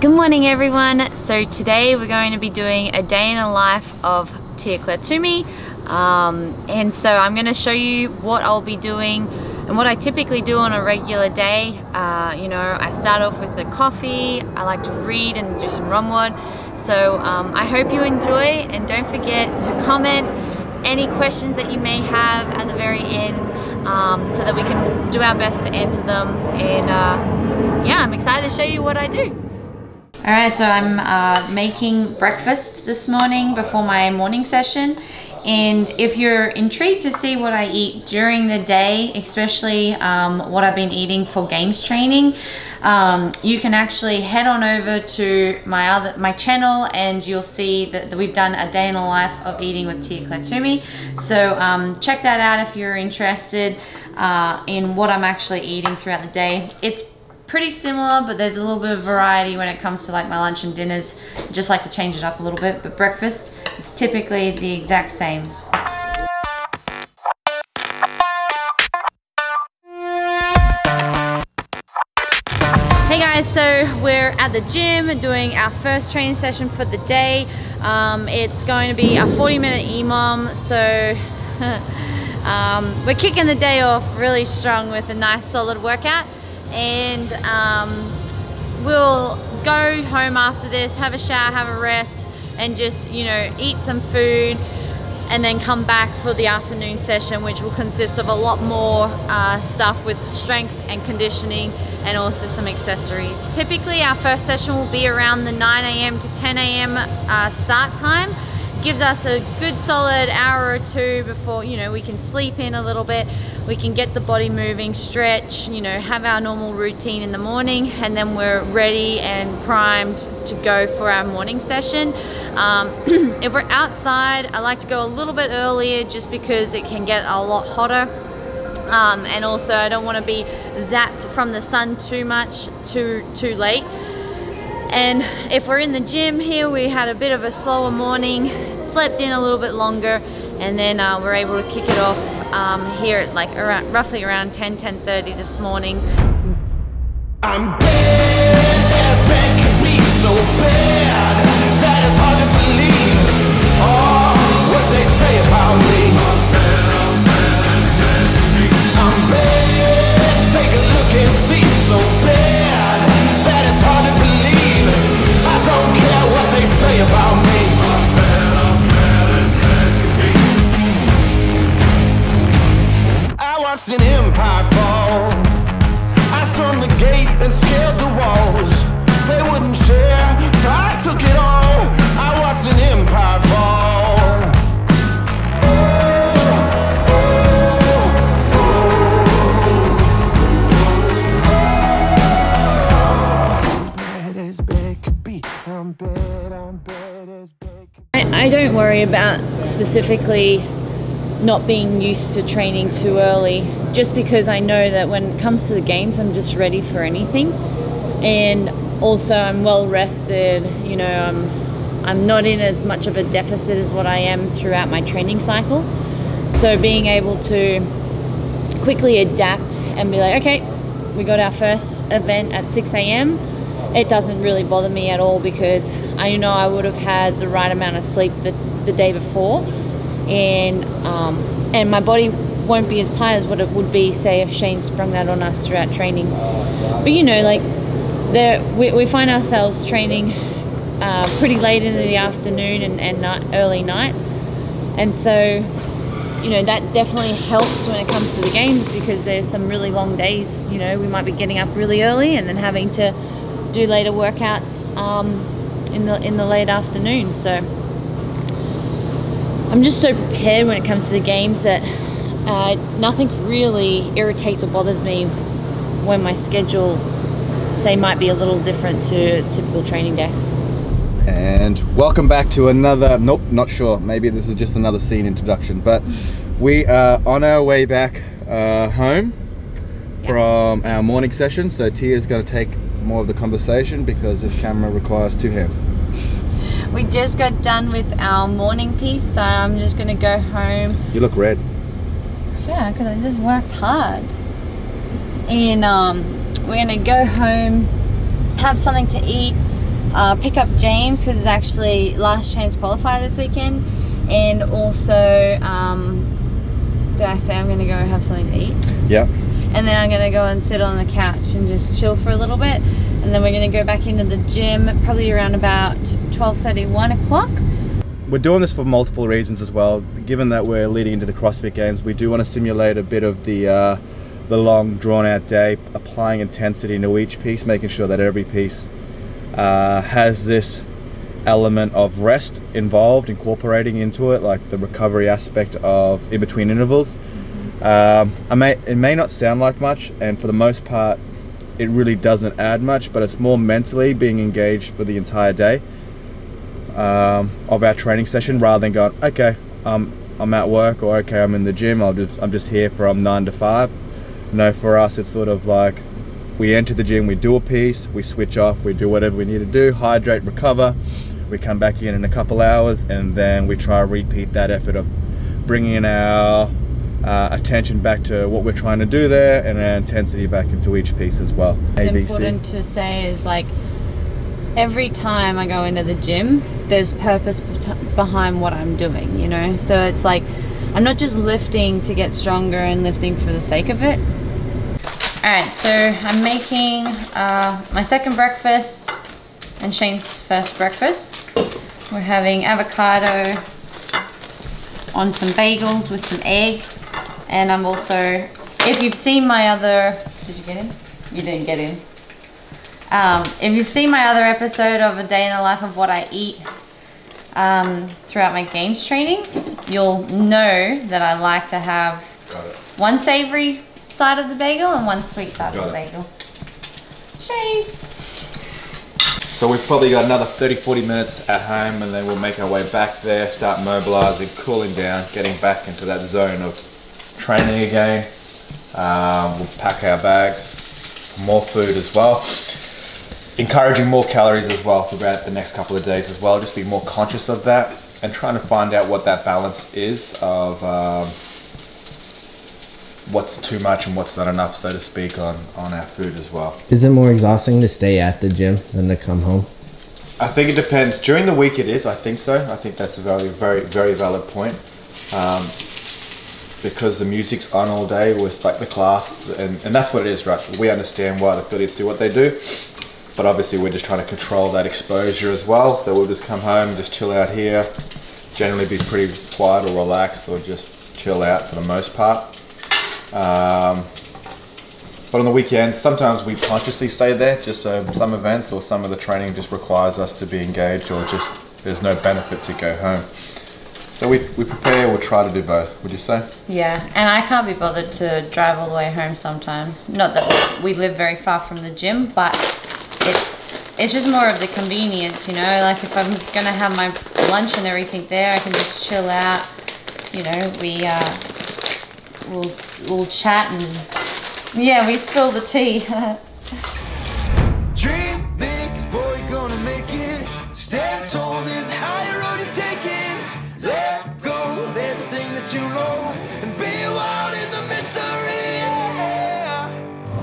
Good morning everyone. So today we're going to be doing a day in the life of Tia Toomey. Um, and so I'm going to show you what I'll be doing and what I typically do on a regular day. Uh, you know, I start off with a coffee, I like to read and do some ROMWOD. So um, I hope you enjoy and don't forget to comment any questions that you may have at the very end um, so that we can do our best to answer them. And uh, yeah, I'm excited to show you what I do. All right, so I'm uh, making breakfast this morning before my morning session. And if you're intrigued to see what I eat during the day, especially um, what I've been eating for games training, um, you can actually head on over to my other my channel and you'll see that, we've done a day in the life of eating with Tia Toomey. So um, check that out if you're interested uh, in what I'm actually eating throughout the day. It's pretty similar, but there's a little bit of variety when it comes to like my lunch and dinners. I just like to change it up a little bit, but breakfast is typically the exact same. Hey guys, so we're at the gym doing our first training session for the day. Um, it's going to be a 40 minute EMOM, so um, we're kicking the day off really strong with a nice solid workout and um, we'll go home after this, have a shower, have a rest, and just, you know, eat some food and then come back for the afternoon session which will consist of a lot more uh, stuff with strength and conditioning and also some accessories. Typically our first session will be around the 9 a.m. to 10 a.m. Uh, start time gives us a good solid hour or two before you know we can sleep in a little bit. We can get the body moving stretch you know have our normal routine in the morning and then we're ready and primed to go for our morning session. Um, if we're outside I like to go a little bit earlier just because it can get a lot hotter. Um, and also I don't want to be zapped from the sun too much too too late and if we're in the gym here, we had a bit of a slower morning, slept in a little bit longer, and then uh, we're able to kick it off um, here at like around, roughly around 10, 10.30 this morning. I'm bad bad can be so bad hard to believe oh, what they say about me. I, don't worry about specifically not being used to training too early just because I know that when it comes to the games I'm just ready for anything. And also I'm well rested you know I'm I'm not in as much of a deficit as what I am throughout my training cycle. So being able to quickly adapt and be like okay we got our first event at 6 a.m it doesn't really bother me at all because I know I would have had the right amount of sleep the, the day before. And um, and my body won't be as tired as what it would be say if Shane sprung that on us throughout training. But you know like there we, we find ourselves training uh, pretty late into the afternoon and, and not early night. And so you know that definitely helps when it comes to the games because there's some really long days you know we might be getting up really early and then having to do later workouts um, in the in the late afternoon. So I'm just so prepared when it comes to the games that uh, nothing really irritates or bothers me when my schedule say might be a little different to typical training day. And welcome back to another, nope, not sure. Maybe this is just another scene introduction, but we are on our way back uh, home from our morning session. So Tia's gonna take more of the conversation because this camera requires two hands. We just got done with our morning piece, so I'm just gonna go home. You look red. Yeah, because I just worked hard. And um, we're gonna go home, have something to eat, uh, pick up James because it's actually last chance qualifier this weekend, and also, um, did I say I'm gonna go have something to eat? Yeah. And then I'm gonna go and sit on the couch and just chill for a little bit, and then we're gonna go back into the gym probably around about 12:30, 1 o'clock. We're doing this for multiple reasons as well. Given that we're leading into the CrossFit Games, we do want to simulate a bit of the uh, the long drawn out day, applying intensity to each piece, making sure that every piece uh, has this element of rest involved, incorporating into it, like the recovery aspect of in between intervals. Um, may, it may not sound like much, and for the most part, it really doesn't add much, but it's more mentally being engaged for the entire day um, of our training session rather than going, okay, um, I'm at work or okay, I'm in the gym, I'll just, I'm just here from nine to five. No, for us, it's sort of like we enter the gym, we do a piece, we switch off, we do whatever we need to do, hydrate, recover. We come back in in a couple hours and then we try to repeat that effort of bringing our uh, attention back to what we're trying to do there and our intensity back into each piece as well. It's important to say is like every time I go into the gym, there's purpose behind what I'm doing, you know? So it's like, I'm not just lifting to get stronger and lifting for the sake of it. All right, so I'm making uh, my second breakfast and Shane's first breakfast. We're having avocado on some bagels with some egg. And I'm also, if you've seen my other, did you get in? You didn't get in. Um, if you've seen my other episode of a day in the life of what I eat um, throughout my games training, you'll know that I like to have one savory side of the bagel and one sweet side got of the it. bagel. So we've probably got another 30, 40 minutes at home and then we'll make our way back there, start mobilizing, cooling down, getting back into that zone of training again. Um, we'll pack our bags, more food as well encouraging more calories as well throughout the next couple of days as well. Just be more conscious of that and trying to find out what that balance is of um, what's too much and what's not enough, so to speak, on, on our food as well. Is it more exhausting to stay at the gym than to come home? I think it depends. During the week it is, I think so. I think that's a very, very, very valid point. Um, because the music's on all day with like the class and, and that's what it is, right? We understand why the affiliates do what they do but obviously we're just trying to control that exposure as well. So we'll just come home, just chill out here, generally be pretty quiet or relaxed or just chill out for the most part. Um, but on the weekends, sometimes we consciously stay there, just so some events or some of the training just requires us to be engaged or just there's no benefit to go home. So we, we prepare or try to do both, would you say? Yeah, and I can't be bothered to drive all the way home sometimes. Not that we live very far from the gym, but it's it's just more of the convenience, you know. Like if I'm gonna have my lunch and everything there, I can just chill out. You know, we uh, we'll we'll chat and yeah, we spill the tea.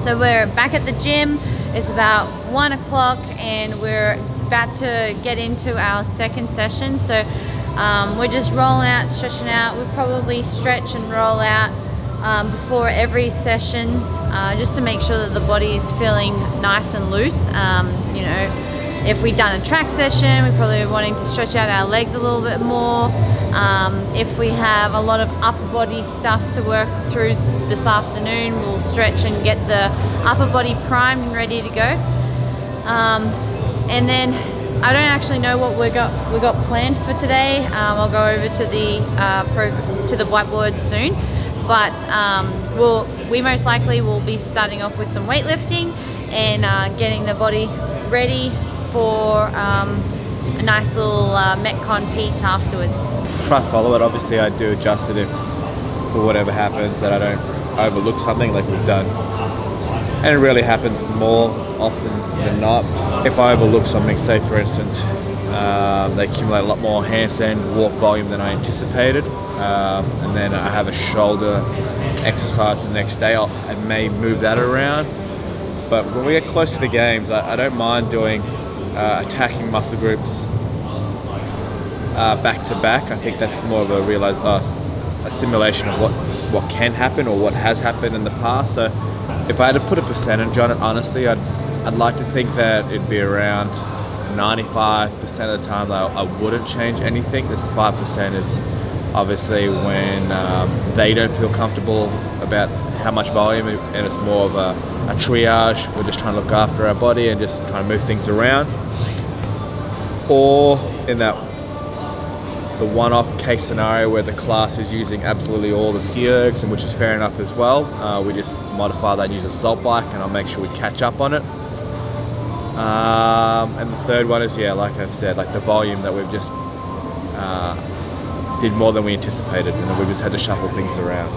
So we're back at the gym. It's about one o'clock and we're about to get into our second session. So um, we're just rolling out, stretching out. We probably stretch and roll out um, before every session uh, just to make sure that the body is feeling nice and loose. Um, you know, if we've done a track session, we're probably wanting to stretch out our legs a little bit more. Um, if we have a lot of upper body stuff to work through this afternoon, we'll stretch and get the upper body primed and ready to go. Um, and then I don't actually know what we got we got planned for today. Um, I'll go over to the uh, pro, to the whiteboard soon, but um, we'll we most likely will be starting off with some weightlifting and uh, getting the body ready for um, a nice little uh, Metcon piece afterwards. Try to follow it. Obviously, I do adjust it if for whatever happens that I don't overlook something like we've done. And it really happens more often than not. If I overlook something, say for instance, um, they accumulate a lot more handstand walk volume than I anticipated. Um, and then I have a shoulder exercise the next day, I'll, I may move that around. But when we get close to the games, I, I don't mind doing uh, attacking muscle groups uh, back to back. I think that's more of a realized uh, a simulation of what what can happen or what has happened in the past. So if I had to put a percentage on it, honestly, I'd I'd like to think that it'd be around 95% of the time I, I wouldn't change anything. This 5% is obviously when um, they don't feel comfortable about how much volume and it's more of a, a triage. We're just trying to look after our body and just trying to move things around. Or in that the one-off case scenario where the class is using absolutely all the ski ergs and which is fair enough as well. Uh, we just modify that and use Assault bike and I'll make sure we catch up on it. Um, and the third one is, yeah, like I've said, like the volume that we've just uh, did more than we anticipated and then we just had to shuffle things around.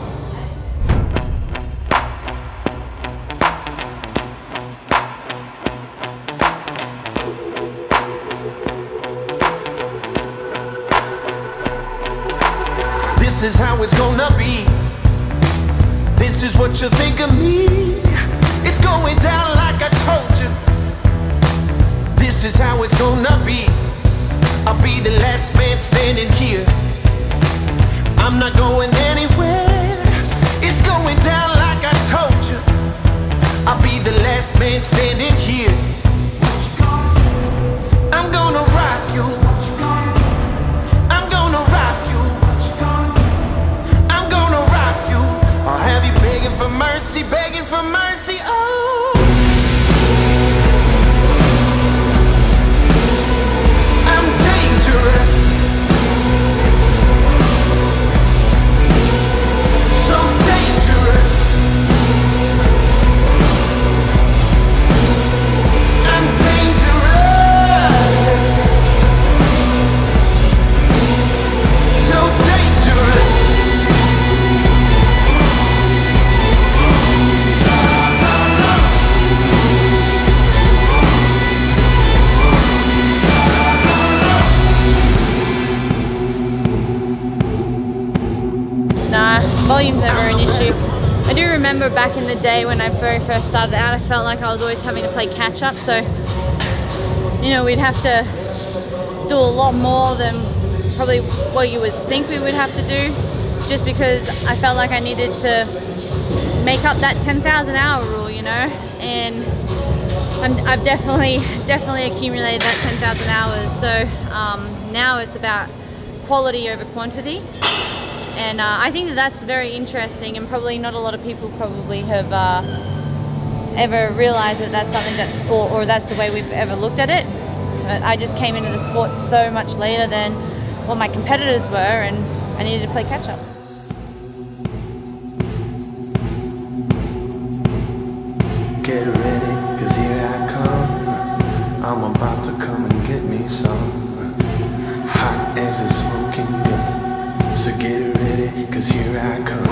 This is how it's gonna be. This is what you think of me. It's going down like I told you. This is how it's gonna be. I'll be the last man standing here. I'm not going anywhere. It's going down like I told you. I'll be the last man standing here. Back in the day when I very first started out, I felt like I was always having to play catch up. So, you know, we'd have to do a lot more than probably what you would think we would have to do just because I felt like I needed to make up that 10,000 hour rule, you know? And I'm, I've definitely, definitely accumulated that 10,000 hours. So um, now it's about quality over quantity and uh, I think that that's very interesting and probably not a lot of people probably have uh, ever realized that that's something that or, or that's the way we've ever looked at it but I just came into the sport so much later than what my competitors were and I needed to play catch up Get ready, cause here I come. I'm about to come and get me some. Cause here I come.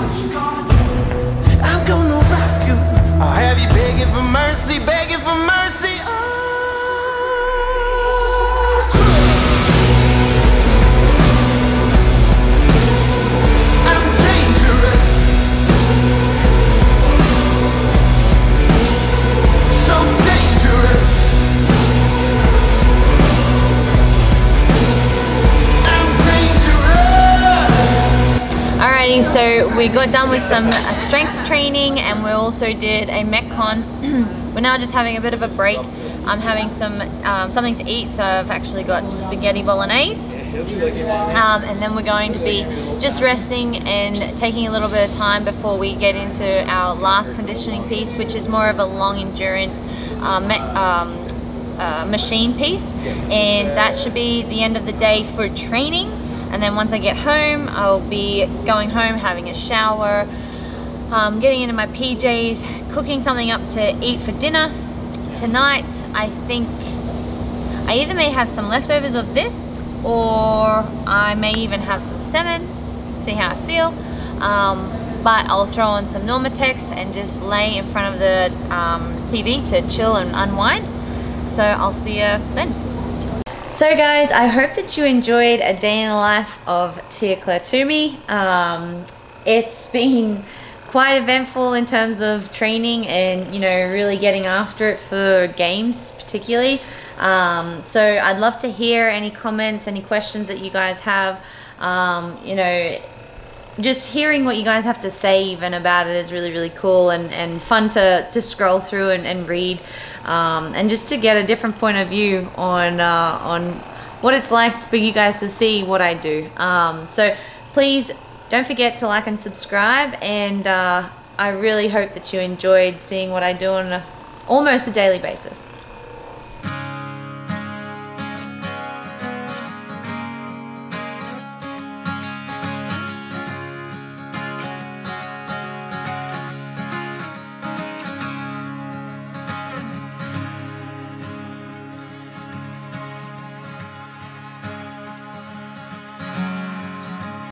I'm gonna rock you. I'll have you begging for mercy, begging for mercy. So we got done with some uh, strength training and we also did a Metcon. We're now just having a bit of a break. I'm having some um, something to eat, so I've actually got spaghetti bolognese. Um, and then we're going to be just resting and taking a little bit of time before we get into our last conditioning piece, which is more of a long endurance um, um, uh, machine piece. And that should be the end of the day for training. And then once I get home, I'll be going home, having a shower, um, getting into my PJs, cooking something up to eat for dinner, tonight I think I either may have some leftovers of this or I may even have some salmon, see how I feel. Um, but I'll throw on some NormaTecs and just lay in front of the um, TV to chill and unwind. So I'll see you then. So guys, I hope that you enjoyed a day in the life of Tia Clair Toomey. Um, it's been quite eventful in terms of training and you know really getting after it for games particularly um, so I'd love to hear any comments any questions that you guys have um, you know just hearing what you guys have to say even about it is really really cool and, and fun to, to scroll through and, and read um, and just to get a different point of view on uh, on what it's like for you guys to see what I do um, so please don't forget to like and subscribe and uh, I really hope that you enjoyed seeing what I do on a, almost a daily basis.